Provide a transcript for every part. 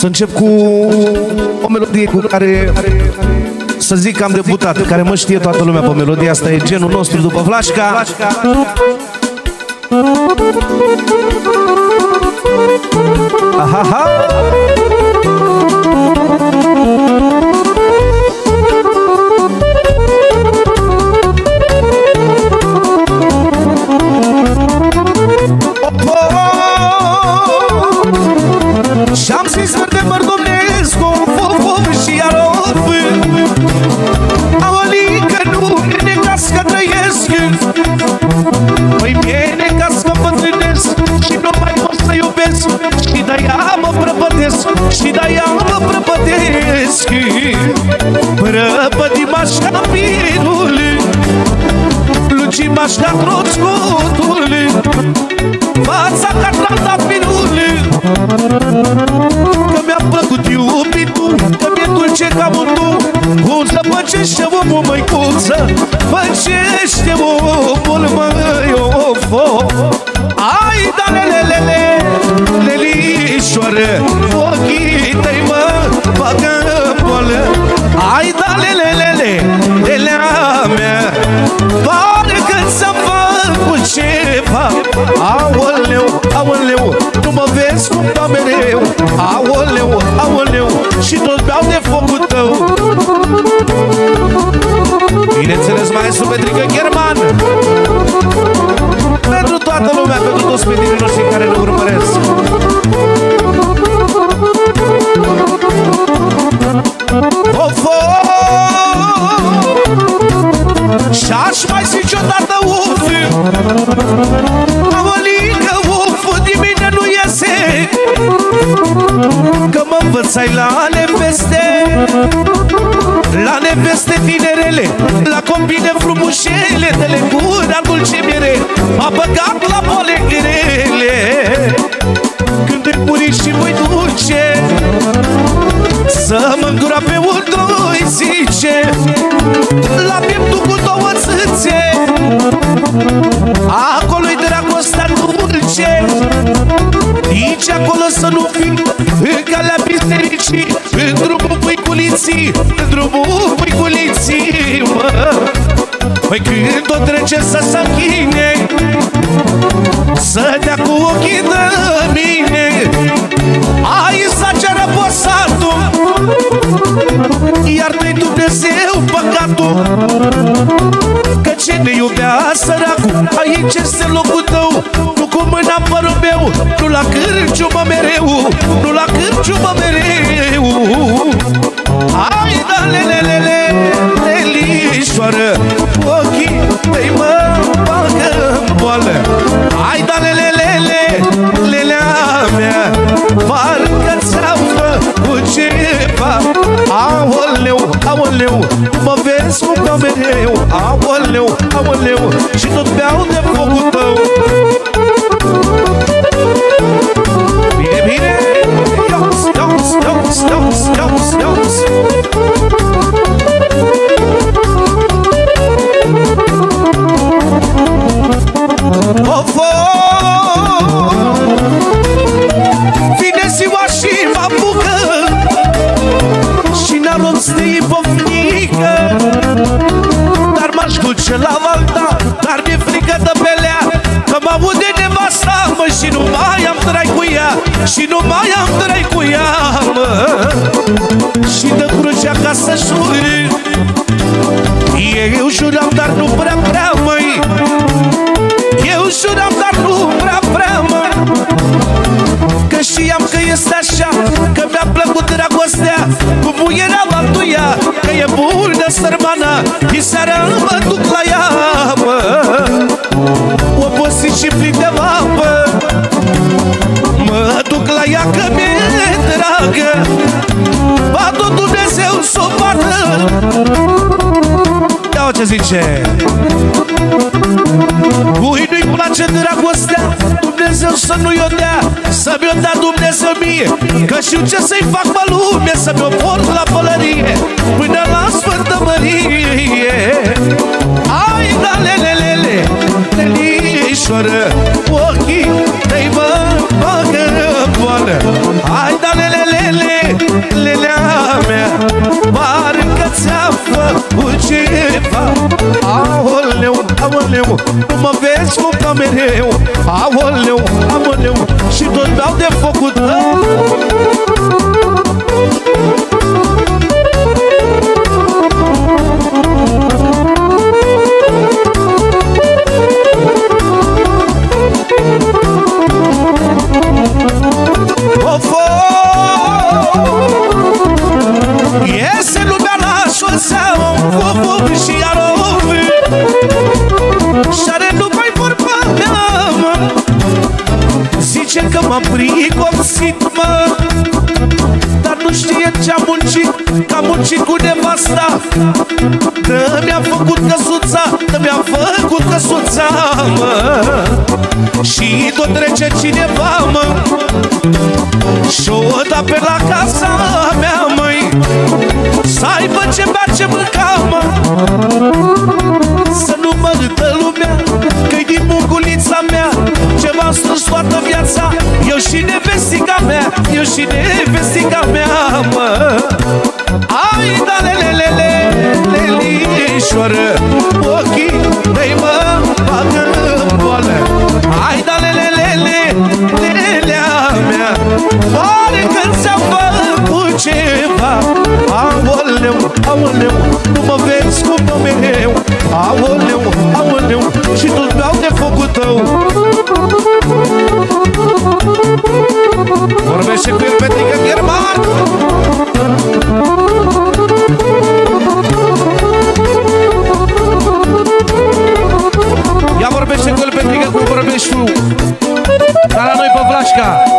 Să încep cu o melodie cu care să zic că am debutat, care mă știe toată lumea pe melodia asta, e genul nostru după Vlașca. Aha, ha. Și-am zis verde mărdomnesc O fofom și iar o Aolică nu ne cas că trăiesc Păi mie necas că bătrânesc Și nu mai pot să iubesc. Și de-aia mă prăpătesc Și de-aia mă prăpătesc. Prăpătim așa pirul Lucim așa troțcotul maestru Petrică German? Pentru toată lumea, pentru toți prietenii noștri care ne urmăresc săracul Aici este locul tău? Nu cu mâna părul meu Nu la cârciumă mereu Nu la cârciumă mereu. Hai da lelelele Lelișoară Ochii tăi mă bagă în boală. Hai da lelelele Lelea mea Parcă ți-am făcut ceva. Aoleu, aoleu Mă vezi cum dau mereu Aoleu, aoleu Și tot beau de focul Cu muierea altuia Că e bună sărmana Din seara mă duc la ea, mă. Obosit și plin de apă Mă duc la ea că mi-e dragă. Ba tot Dumnezeu s-o poartă. Ia ce zice? Cui nu-i place dragostea Dumnezeu să nu-i o dea Să mi-o dea Dumnezeu mie. Că știu ce să-i fac pe lume Să mi-o port la pălărie Până la Sfântă Mărie. Ai da lelelele Lelișoară Ochii tăi mă bagă boală mele, lelea mea Parcă ți-a făcut ceva Aoleu, aoleu, nu mă vezi cum ca mereu. Aoleu, aoleu, și tot dau de făcut tău m-am pricopsit, mă. Dar nu știe ce-am muncit Că am muncit cu nevasta. Că mi-a făcut căsuța Că mi-a făcut căsuța, mă. Și tot trece cineva, mă. Și-o da pe la casa mea, măi. Să aibă ce bea, ce mânca, mă mea Eu și nevestica mea, mă. Ai, da, le, le, le, le, le, lișoară Ochii tăi mă bagă în boală. Ai, da, le, le, le, le, le, lea mea. Oare când ți-a făcut ceva Aoleu, aoleu Nu mă vezi cum mă mereu Aoleu, aoleu Și tu beau de focul tău Vorbește cu el, Petrică German Ia vorbește cu el, Petrică, cum vorbești tu. Ca la noi pe Vlașca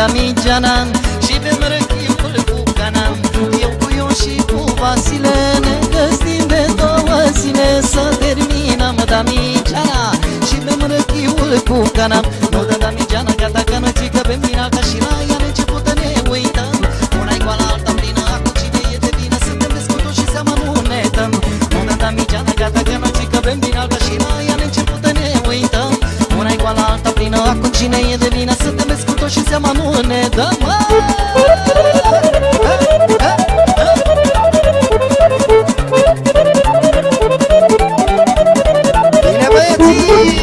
Geana Și bem răchiul cu cana Eu cu Ion și cu Vasile Ne găsim de două zile Să terminăm Damigeana. Și bem răchiul cu cana Nu dă Damigeana gata că noi țică bem din alta Și la ea început ne uităm. Una e goala, alta plină Acum cine e de vină Suntem descutul și seama nu ne dăm Nu dă Damigeana gata că noi țică bem din alta Și la ea început ne uităm. Una e goala, alta plină Acum cine e de vină Suntem descutul și seama nu ne dăm Bine băieții!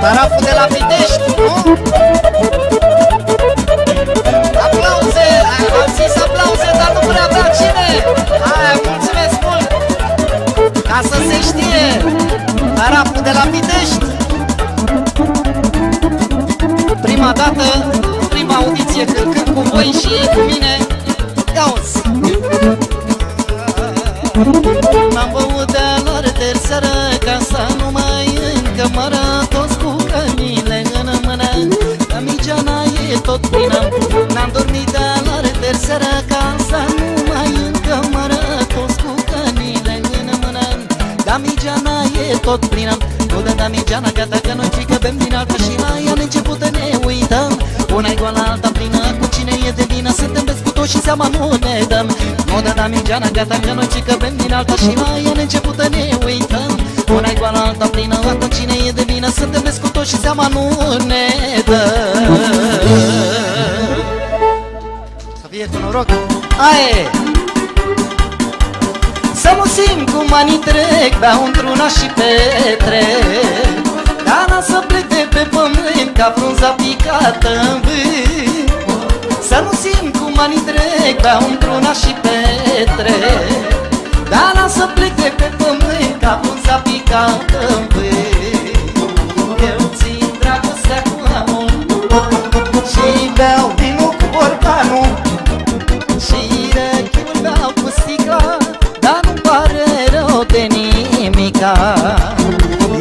Taraful de la Pitești, Prima dată, prima audiție cântând cu voi și cu mine. Ia-uzi! M-am băut de lor terțără Ca să nu mai încămără Toți cu cămile în mână. Camigeana e tot plină. N-am dormit de lor terțără Ca să nu mai încămără Toți cu cămile în mână. Damigeana e tot plină. Nu dă Damigeana gata că noi Nu dă Damigeana gata că noi fică bem din alta Și la ea început ne uităm. Una-i goală, alta plină Cu cine e de vină Suntem bescutoși și seama nu ne dăm. Să fie cu noroc. Aie! Să nu simt cum anii trec Beau într-una și petrec Dana să plec de pe pământ Ca frunza picată în vânt Să nu simt cum anii trec Beau într-una și petrec. Dana să plec de pe pământ Ca frunza picată în vânt. Eu țin dragostea cu amul Și beau vinul cu borcanul și răchiul beau cu sticla Dar nu pare rău de nimica.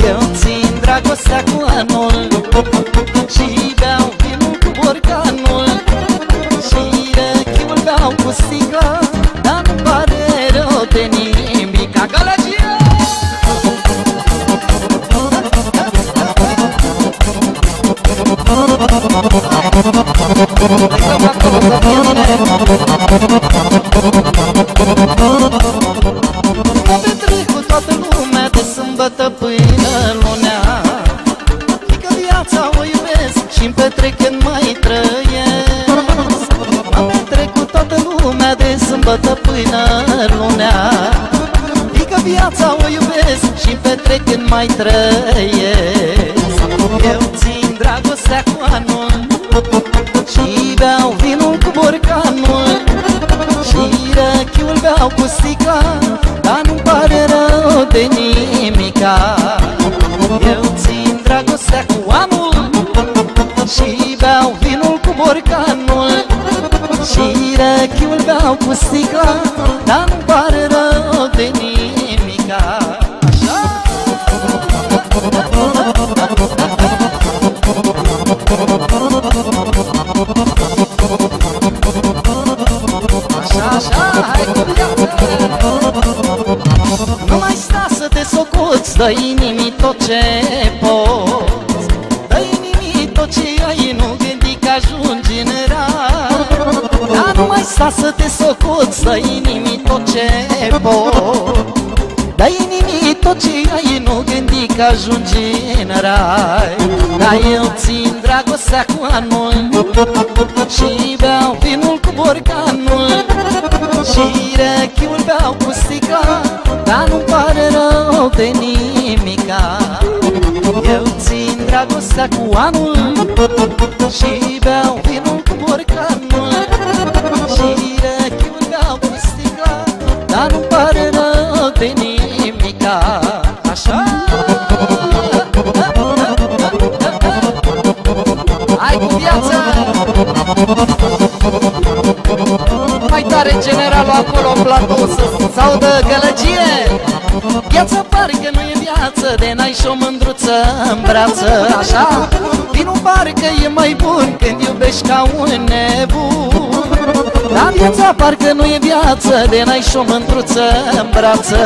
Eu țin dragostea răchiul beau cu sticla Dar nu pare rău de nimica Eu țin dragostea cu anul Și beau vinul cu borcanul. Și răchiul beau cu sticla Dar nu pare rău de nimica Dă inimii tot ce poți. Dă inimii tot ce ai Nu gândi că ajungi în rai Dar nu mai sta să te socoți Dă inimii tot ce poți. Dă inimii tot ce ai Nu gândi că ajungi în rai Dar eu țin dragostea cu anul Și beau vinul cu borcanul Și răchiul beau cu sticla Dar nu pare rău de nimica Eu țin dragostea cu anul Și beau vinul cu borcanul. Și răchiul beau cu sticla Dar nu pare rău de nimica Așa? Hai cu viața Mai tare generalul acolo în platou Să-ți audă gălăgie. Viața parcă nu e viață De n-ai și o mândruță în brață. Așa? Vinul parcă e mai bun Când iubești ca un nebun. Dar viața parcă nu e viață De n-ai și o mândruță în brață.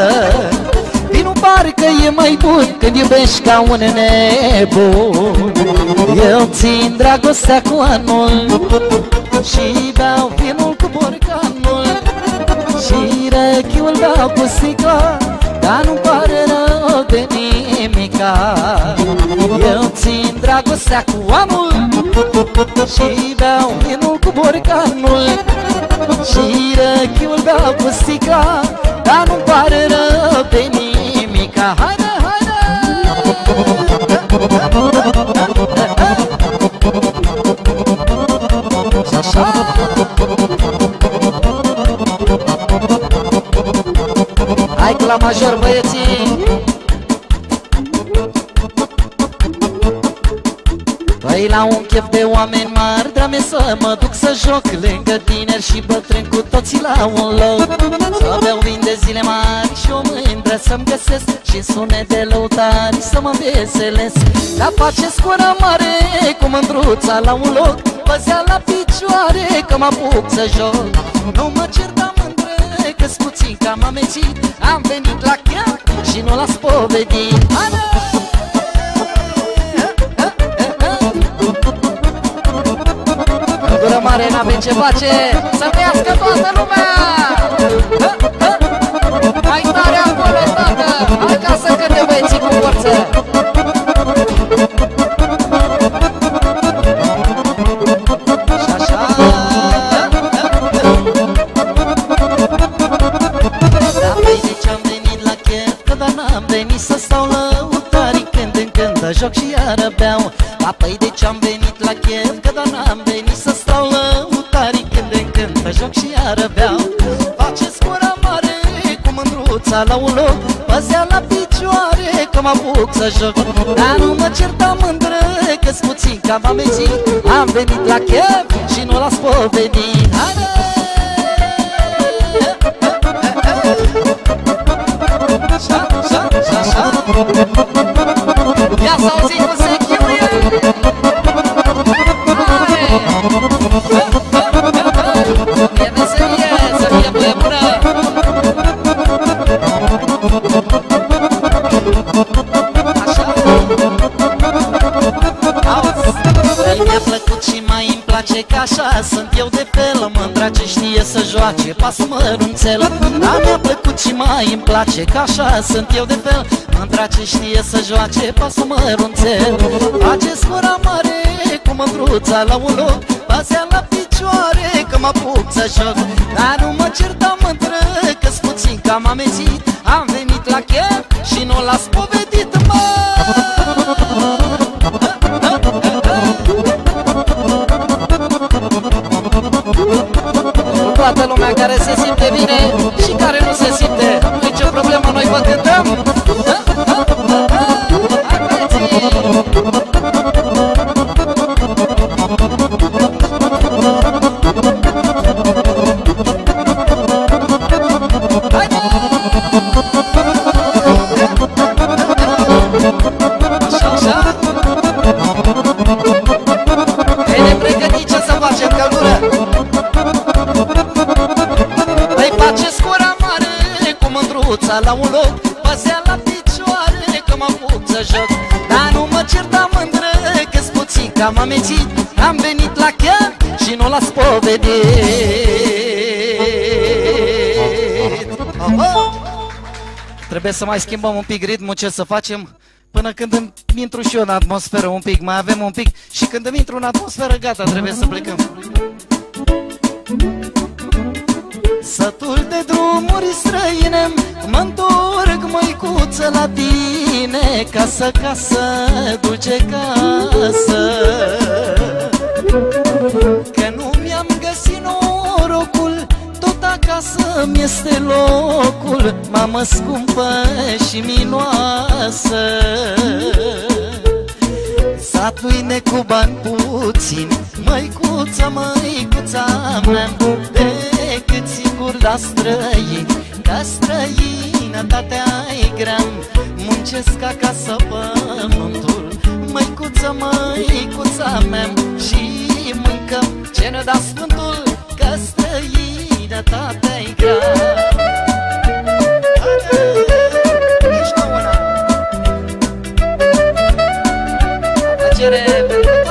Vinul parcă e mai bun Când iubești ca un nebun. Eu țin dragostea cu anul Și beau vinul cu borcanul Și rechiul beau cu sticla Dar nu pare rău de nimica Eu țin dragostea cu anul Și beau vinul cu borcanul. Și rechiul beau cu sticla Dar nu pare rău de nimica Haide, haide! La major băieții. Păi la un chef de oameni mari Drame să mă duc să joc Lângă tineri și bătrâni cu toții la un loc. Să beau vin de zile mari și o mândră să-mi găsesc Și sune de lăutari să mă veselesc. La face scura mare cu mândruța la un loc Păzea la picioare că mă apuc să joc. Nu mă cer da mândră că-s puțin că am amețit Am venit la chiar și nu l-a spovedit Ana! Gură mare n-avem ce face Să trăiască toată lumea Mai mă așa Sunt eu de fel, mândra ce știe să joace Pas mărunțel. Dar mi-a plăcut și mai îmi place că așa Sunt eu de fel, mândra ce știe să joace Pas mărunțel. Face scura mare cu mândruța la un loc Pasea la picioare că mă apuc să joc. Dar nu mă certa mândră că-s puțin că am amețit Am venit la chef și nu l-a spovedit, mă toată lumea care se simte bine și care nu se simte. Nici o problemă, noi vă cântăm Trebuie să mai schimbăm un pic ritmul, ce să facem Până când îmi intru și eu în atmosferă un pic Mai avem un pic. Și când îmi intru în atmosferă Gata, trebuie să plecăm. Sătul de drumuri străine Mă întorc, măicuță, la tine Casă, casă, duce casă. Că nu mi-am găsit norocul Tot acasă mi-este locul Mamă scumpă și minoasă. Satul cu bani puțin Măicuța, măicuța mea De cât singur la străini Ca străini străinătatea e grea. Muncesc acasă pământul Măicuță, măicuța mea Și mâncăm ce ne da Sfântul Că de tatei gras Nici n-au una. Plăcere pentru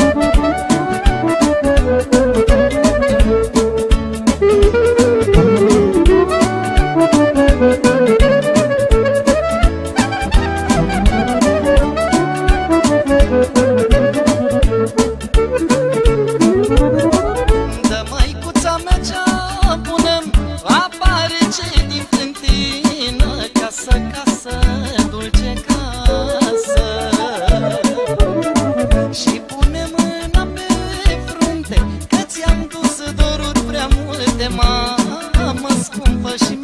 și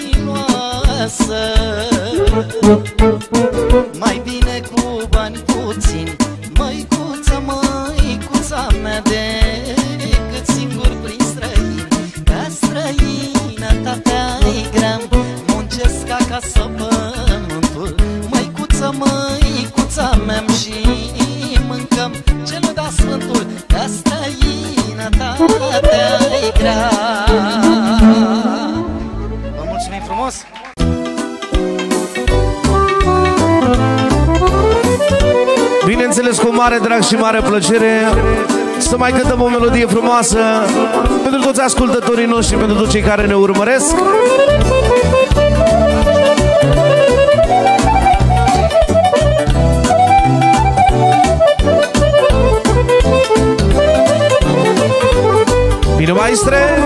frumoasă pentru toți ascultătorii noștri, pentru toți cei care ne urmăresc. Bine, maestre!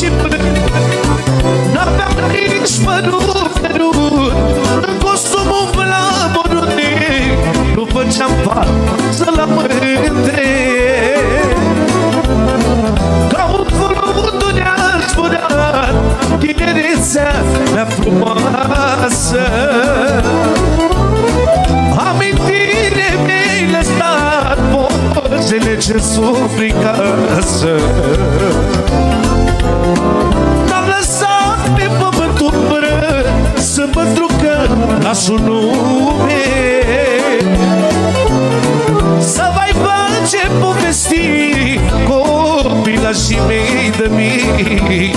început N-aveam nici părut, părut În costumul pe la Nu făceam val să-l amântre Ca un furtul ne-a zburat Tinerețea mea frumoasă. Amintire mi-ai lăsat ce sufri casă. N-am lăsat pe pământ un Să mă trucă nasul nume Să mai face povesti Copilașii mei de mine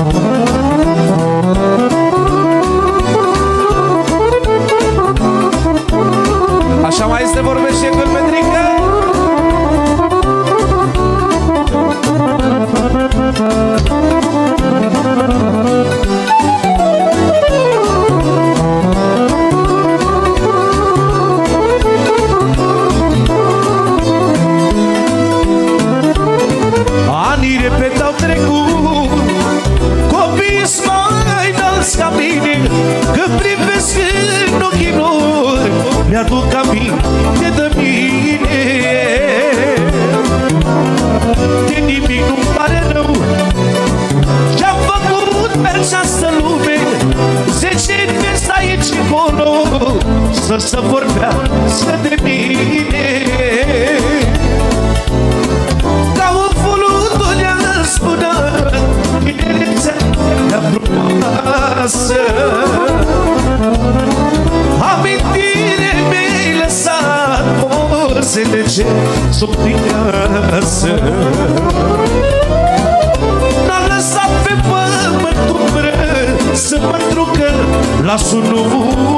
Thank. se vorbește cu Petrică? Anii repetau trecut Copiii Că prim Să să vorbească de mine. Ca un fulutul de-a spună Tinerețea mea frumoasă. Amintire mi-ai lăsat Pozele ce subtinează N-a lăsat pe pământ umbră Să mă trucă la un